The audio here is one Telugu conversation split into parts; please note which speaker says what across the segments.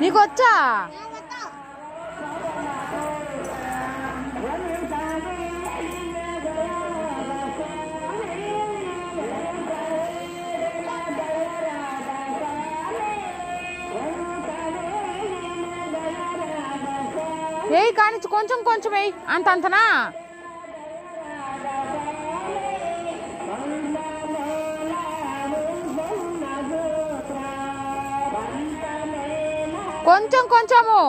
Speaker 1: నీకు వచ్చా
Speaker 2: నాగతో
Speaker 1: ఏయ్ కానిచ్చు కొంచెం కొంచెం వేయి అంత అంతనా? కొంచెం కొంచెము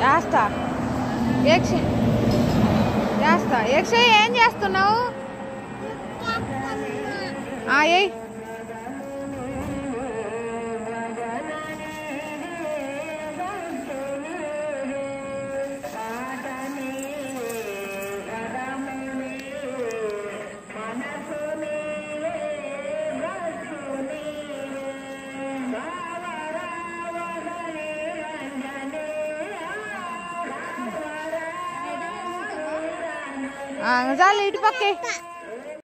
Speaker 2: వేస్తా
Speaker 1: ఏక్ష వేస్తా ఏక్ష ఏం చేస్తున్నావు
Speaker 2: ముక్కేస్తున్నా
Speaker 1: ആ എന്നിട്ട് ആ ലൈറ്റ്
Speaker 2: പക്കേ